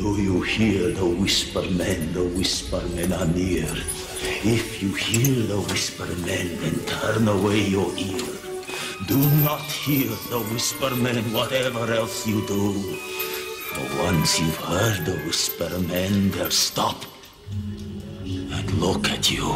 Do you hear the whisper men? The whisper men are near. If you hear the whisper men, then turn away your ear. Do not hear the whisper men, whatever else you do. For once you've heard the whisper men, they'll stop and look at you.